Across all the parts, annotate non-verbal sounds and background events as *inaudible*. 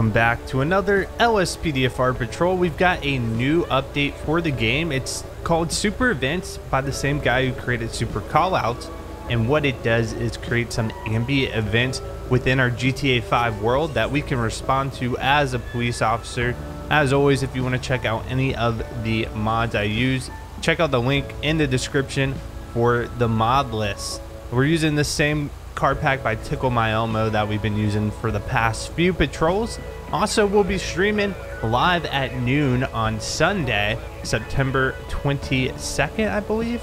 Welcome back to another LSPDFR Patrol. We've got a new update for the game. It's called Super Events by the same guy who created Super Callouts. And what it does is create some ambient events within our GTA 5 world that we can respond to as a police officer. As always, if you want to check out any of the mods I use, check out the link in the description for the mod list. We're using the same card pack by Tickle My Elmo that we've been using for the past few patrols. Also, we'll be streaming live at noon on Sunday, September 22nd, I believe.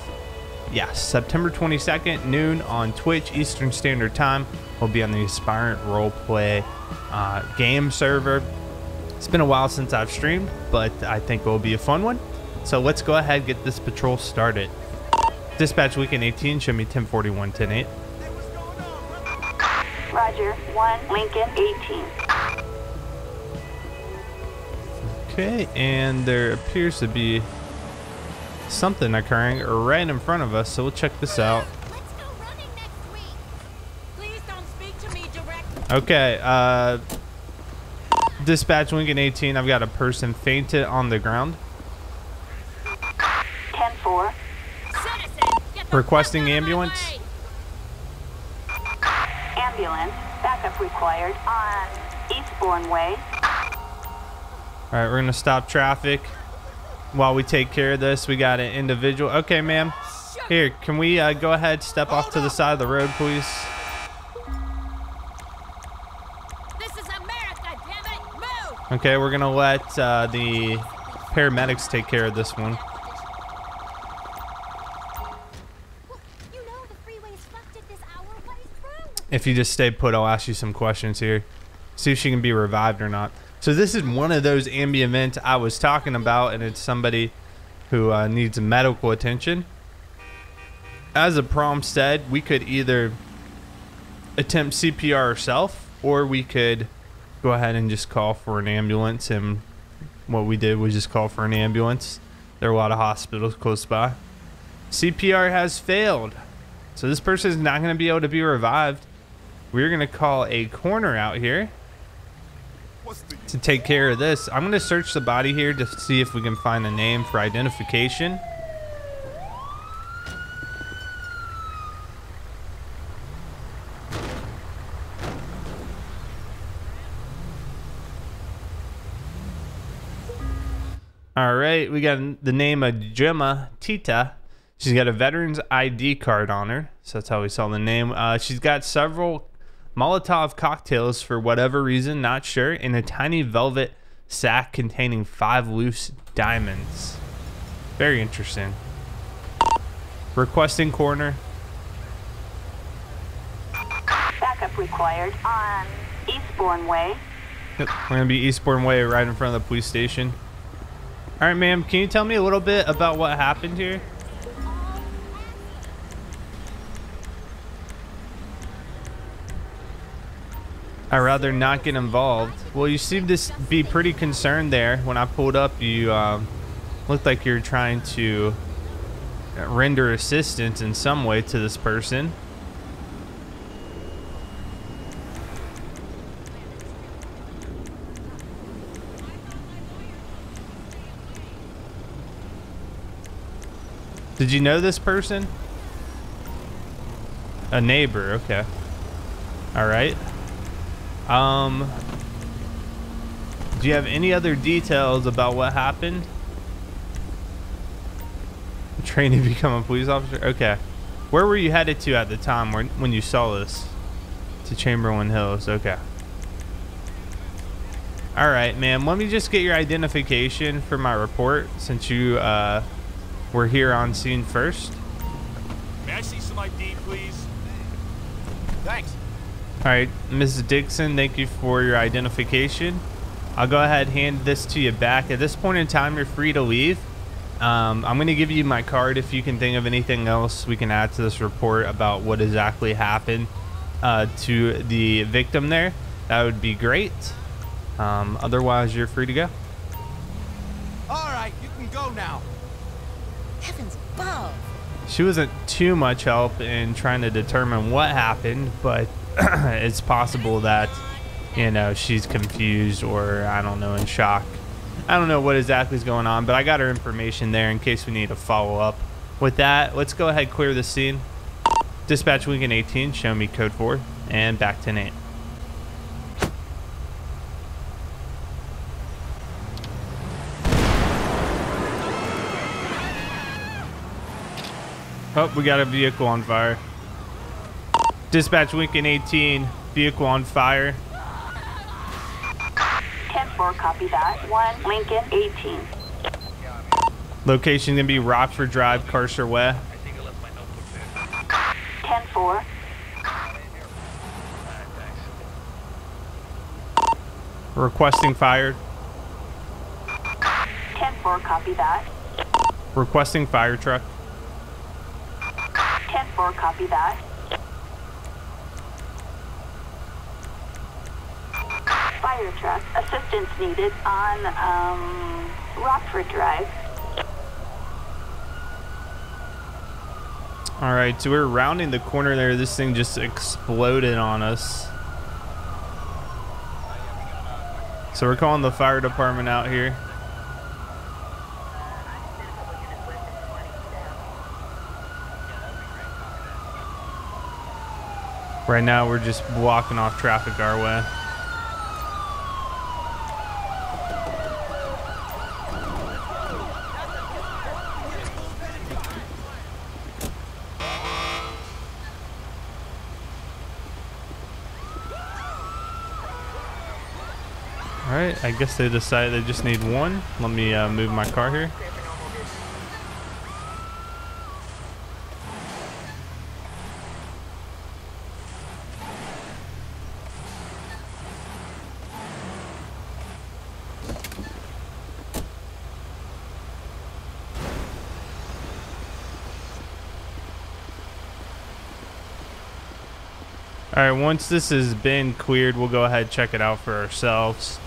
Yes, September 22nd, noon on Twitch Eastern Standard Time. We'll be on the Aspirant Roleplay uh, game server. It's been a while since I've streamed, but I think it will be a fun one. So let's go ahead and get this patrol started. Dispatch Weekend 18, show me 1041, 108. Roger, 1 Lincoln 18. Okay, and there appears to be something occurring right in front of us, so we'll check this out. Let's go running next week. Please don't speak to me directly. Okay, uh, dispatch Lincoln 18, I've got a person fainted on the ground. 10 4. Citizen, get the Requesting fuck out ambulance? Way. Ambulance. Backup required on Eastbourne Way. All right, we're gonna stop traffic while we take care of this. We got an individual. Okay, ma'am. Here, can we uh, go ahead, step off to the side of the road, please? This is America, damn it. Move. Okay, we're gonna let uh, the paramedics take care of this one. You know the freeway's fucked at this hour. What is wrong with If you just stay put, I'll ask you some questions here. See if she can be revived or not. So this is one of those ambient events I was talking about, and it's somebody who uh, needs medical attention. As the prompt said, we could either attempt CPR ourselves, or we could go ahead and just call for an ambulance. And what we did was just call for an ambulance. There are a lot of hospitals close by. CPR has failed. So this person is not going to be able to be revived. We're going to call a coroner out here to take care of this. I'm going to search the body here to see if we can find a name for identification. All right, we got the name of Gemma Tita. She's got a veteran's ID card on her, so that's how we saw the name. Uh, she's got several Molotov cocktails for whatever reason, not sure, in a tiny velvet sack containing five loose diamonds. Very interesting. Requesting coroner. Backup required on Eastbourne Way. Yep, we're gonna be Eastbourne Way, right in front of the police station. All right, ma'am. Can you tell me a little bit about what happened here? I'd rather not get involved. Well, you seem to be pretty concerned there. When I pulled up, you um, looked like you're trying to render assistance in some way to this person. Did you know this person? A neighbor, okay. All right. Um, do you have any other details about what happened? Training to become a police officer? Okay. Where were you headed to at the time when, when you saw this? To Chamberlain Hills, okay. All right, ma'am. Let me just get your identification for my report since you uh, were here on scene first. May I see some ID, please? Thanks. All right, Mrs. Dixon, thank you for your identification. I'll go ahead and hand this to you back. At this point in time, you're free to leave. Um, I'm going to give you my card. If you can think of anything else we can add to this report about what exactly happened uh, to the victim there, that would be great. Um, otherwise, you're free to go. All right, you can go now. Heavens above. She wasn't too much help in trying to determine what happened, but *clears throat* it's possible that you know, she's confused or I don't know, in shock. I don't know what exactly is going on, but I got her information there in case we need to follow up. With that, let's go ahead clear the scene. Dispatch Lincoln 18, show me code 4, and back to Nate. Oh, we got a vehicle on fire. Dispatch Lincoln 18, vehicle on fire. 10-4, copy that. 1, Lincoln 18. Location gonna be Rockford Drive, Carcer Way. 10-4. Requesting fire. 10-4, copy that. Requesting fire truck. 10-4, copy that. Fire truck, assistance needed on, um, Rockford Drive. All right, so we're rounding the corner there. This thing just exploded on us. So we're calling the fire department out here. Right now, we're just blocking off traffic our way. All right, I guess they decided they just need one. Let me uh, move my car here. All right, once this has been cleared, we'll go ahead and check it out for ourselves.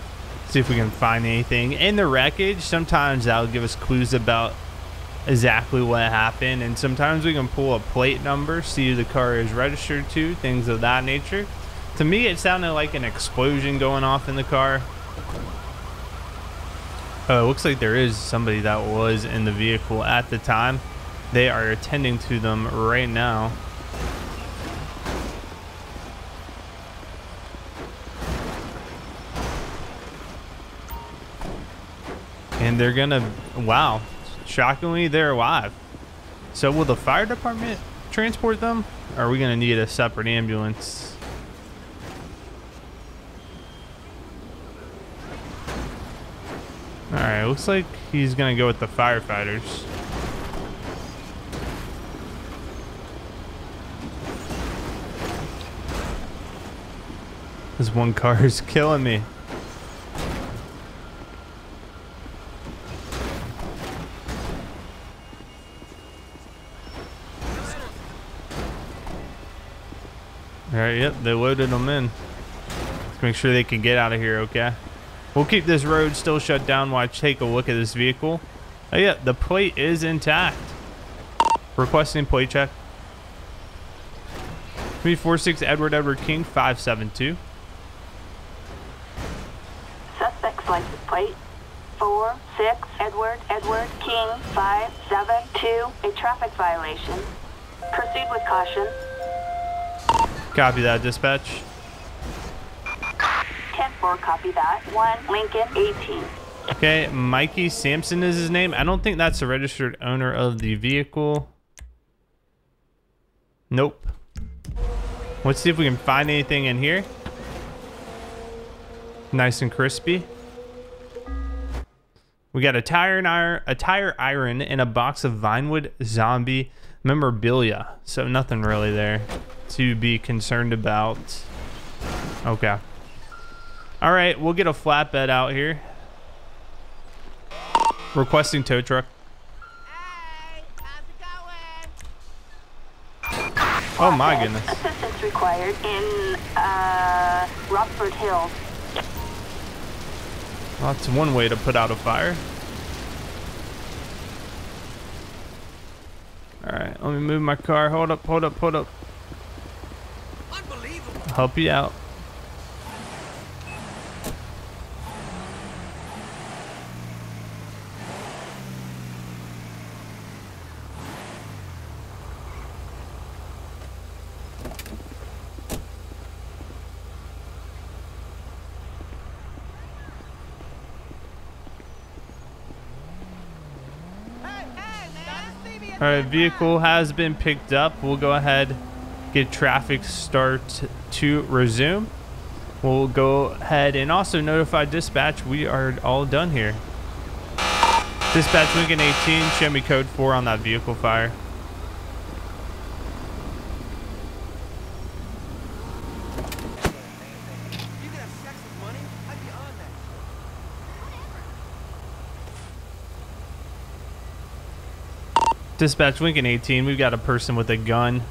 See if we can find anything in the wreckage. Sometimes that'll give us clues about exactly what happened, and sometimes we can pull a plate number, see who the car is registered to, things of that nature. To me, it sounded like an explosion going off in the car. Oh, it looks like there is somebody that was in the vehicle at the time. They are attending to them right now. And they're gonna, wow, shockingly, they're alive. So will the fire department transport them? Or are we gonna need a separate ambulance? All right, looks like he's gonna go with the firefighters. This one car is *laughs* killing me. All right, yep, they loaded them in. Let's make sure they can get out of here, okay? We'll keep this road still shut down while I take a look at this vehicle. Oh yeah, the plate is intact. Requesting plate check. 346 Edward Edward King 572. Suspect's license plate. 4, 6, Edward, Edward, King, 5, 7, 2. A traffic violation. Proceed with caution. Copy that, dispatch. 10-4, copy that. 1, Lincoln, 18. Okay, Mikey Sampson is his name. I don't think that's the registered owner of the vehicle. Nope. Let's see if we can find anything in here. Nice and crispy. We got a tire and iron, a tire iron, and a box of Vinewood zombie memorabilia. So nothing really there to be concerned about. Okay. All right, we'll get a flatbed out here. Requesting tow truck. Oh my goodness. *laughs* Assistance required in, uh, Rockford Hills. Well, that's one way to put out a fire. All right, let me move my car. Hold up, hold up, hold up. I'll help you out. All right, vehicle has been picked up. We'll go ahead, get traffic start to resume. We'll go ahead and also notify dispatch we are all done here. Dispatch Lincoln 18, show me code 4 on that vehicle fire. Dispatch Lincoln 18, we've got a person with a gun.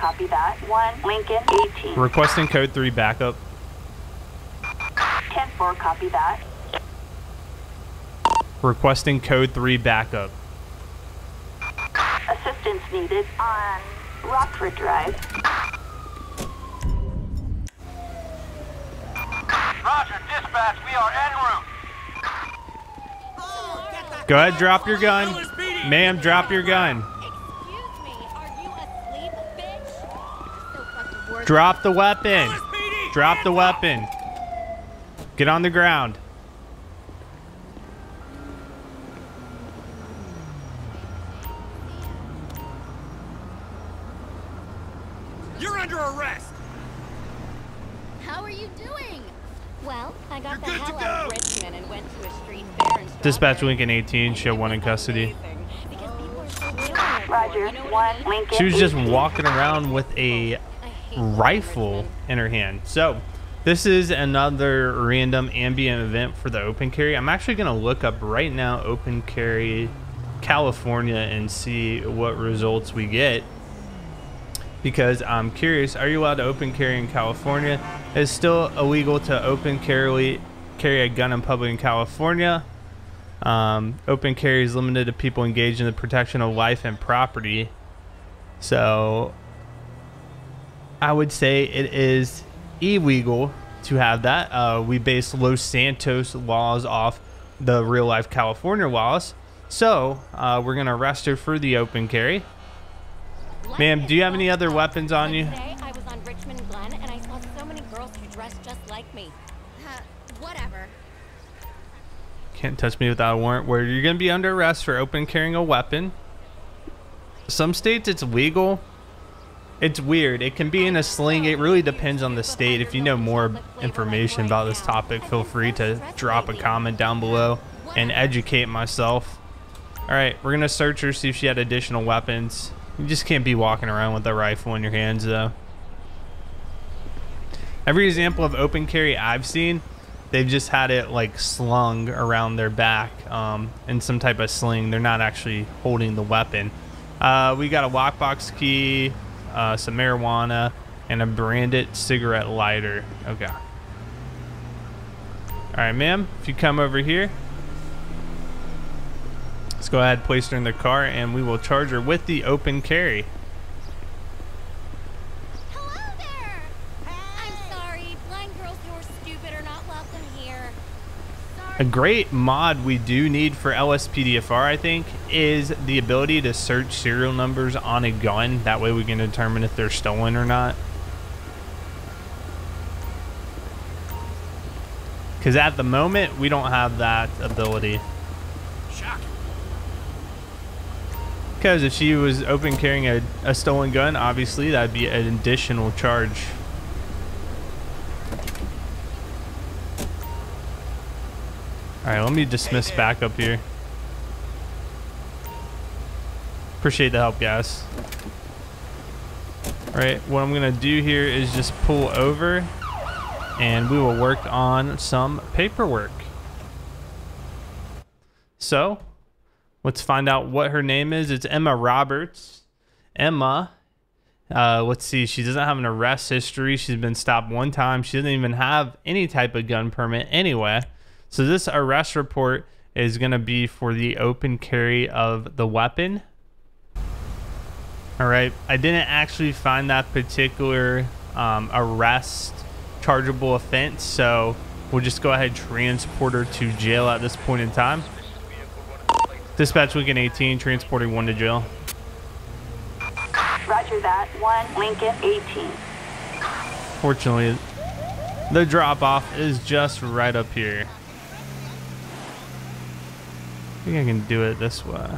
10-4, copy that. 1, Lincoln, 18. Requesting code 3 backup. 10-4, copy that. Requesting code 3 backup. Assistance needed on Rockford Drive. Roger, dispatch, we are en route. Go ahead, drop your gun. Ma'am, drop your gun. Excuse me, are you asleep, bitch? So fucking worth Drop the weapon. Drop the weapon. Get on the ground. You're under arrest. How are you doing? Well, I got You're the hell out of go. Richman and went to a street fair in Dispatch Strawberry. Lincoln 18, show one in custody. Amazing, because people are so down for it, Roger, you know what I 1. Lincoln, She was just walking around with a I hate rifle in her hand. So, this is another random ambient event for the open carry. I'm actually going to look up right now open carry California and see what results we get because I'm curious. Are you allowed to open carry in California? It's still illegal to open carry carry a gun in public in California. Um, open carry is limited to people engaged in the protection of life and property. So I would say it is illegal to have that. Uh, we base Los Santos laws off the real life California laws. So uh, we're going to arrest her for the open carry. Ma'am, do you have any other weapons on you? Today I was on Richman Glen and I saw so many girls who dressed just like me. Uh, whatever. Can't touch me without a warrant. Where you're going to be under arrest for open carrying a weapon. Some states it's legal. It's weird. It can be in a sling. It really depends on the state. If you know more information about this topic, feel free to drop a comment down below and educate myself. All right, we're going to search her, see if she had additional weapons. You just can't be walking around with a rifle in your hands, though. Every example of open carry I've seen, they've just had it like slung around their back um, in some type of sling. They're not actually holding the weapon. Uh, we got a lockbox key, uh, some marijuana, and a branded cigarette lighter. Okay. All right, ma'am, if you come over here, let's go ahead, place her in the car, and we will charge her with the open carry. A great mod we do need for LSPDFR, I think, is the ability to search serial numbers on a gun. That way we can determine if they're stolen or not. Because at the moment, we don't have that ability. Because if she was open carrying a, a stolen gun, obviously that'd be an additional charge. Alright, let me dismiss back up here. Appreciate the help, guys. Alright, what I'm going to do here is just pull over and we will work on some paperwork. So, Let's find out what her name is. It's Emma Roberts. Emma, uh, let's see. She doesn't have an arrest history. She's been stopped one time. She doesn't even have any type of gun permit anyway. So this arrest report is going to be for the open carry of the weapon. All right. I didn't actually find that particular um, arrest chargeable offense. So we'll just go ahead and transport her to jail at this point in time. Dispatch Lincoln 18, transporting one to jail. Roger that. 1, Lincoln, 18. Fortunately, the drop off is just right up here. I think I can do it this way.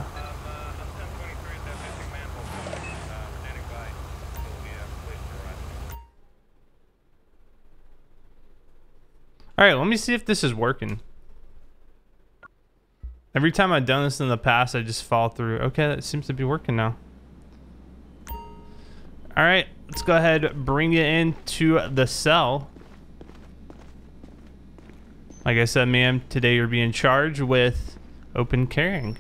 All right, let me see if this is working. Every time I've done this in the past, I just fall through. Okay, that seems to be working now. All right, let's go ahead bring it into the cell. Like I said, ma'am, today you're being charged with open carrying.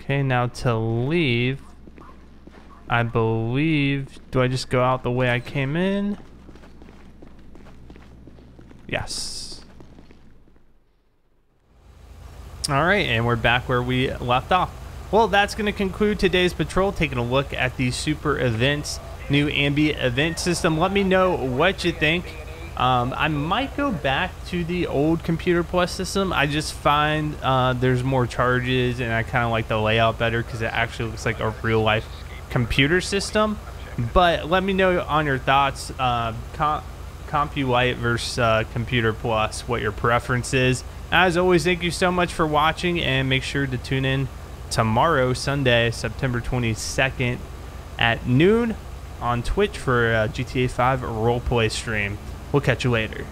Okay, now to leave, I believe, do I just go out the way I came in? Yes. All right, and we're back where we left off. Well, that's going to conclude today's patrol, taking a look at the super events, new Ambi event system. Let me know what you think. Um, I might go back to the old Computer Plus system. I just find uh, there's more charges, and I kind of like the layout better because it actually looks like a real life computer system. But let me know on your thoughts. Uh, Com- CompuLite versus uh, Computer Plus, what your preference is. As always, thank you so much for watching, and make sure to tune in tomorrow, Sunday, September 22nd at noon on Twitch for uh, a GTA 5 roleplay stream. We'll catch you later.